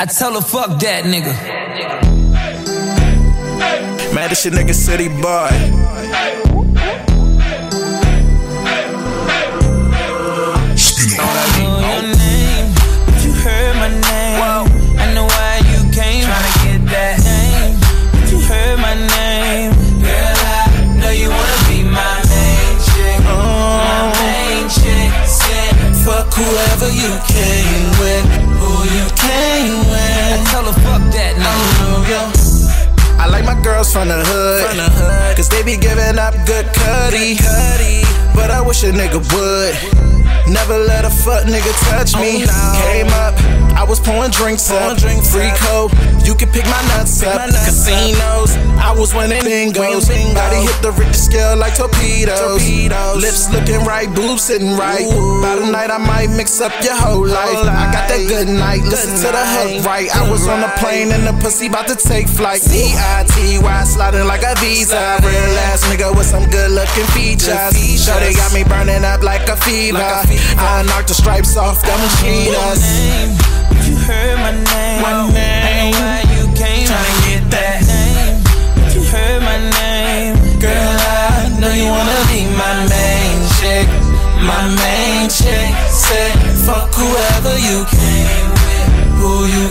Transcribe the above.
I tell her, fuck that nigga. Man, this your nigga City Boy. Shit But you heard my name I know why you came. Tryna get that aim But you heard my name Girl I know you wanna be my ancient Fuck whoever you came with, like from the hood, from the hood. cause they be giving up good cutty. But I wish a nigga would. Never let a fuck nigga touch oh, me. Pouring drinks pouring up. Drink Free coke, you can pick my nuts pick up. My nuts Casinos, up. I was winning bingos. Bingo. Gotta hit the Richter scale like torpedoes. torpedoes. Lips looking right, boobs sitting right. Ooh. By the night, I might mix up your whole life. Whole I got that good night, listen good to the hook right. I was on a plane and the pussy about to take flight. C-I-T-Y, sliding like a visa. Real ass nigga with some good looking features. Sure, they got me burning up like a fever. Like a fever. I knocked the stripes off them cheetahs. Heard my name. My name. Why you came get that name? You heard my name. Girl, I know you wanna be my main chick. My main chick. Said, fuck whoever you came with. Who you